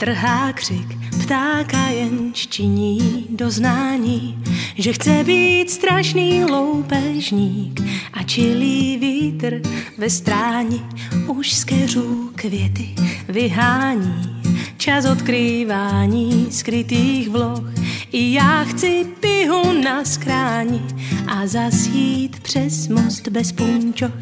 trhá křik, ptáka jen ščiní doznání, že chce být strašný loupežník a čilý vítr ve stráni už z keřů květy vyhání. Čas odkrývání skrytých vloh i já chci pihu na skráni a zasít přes most bez punčoch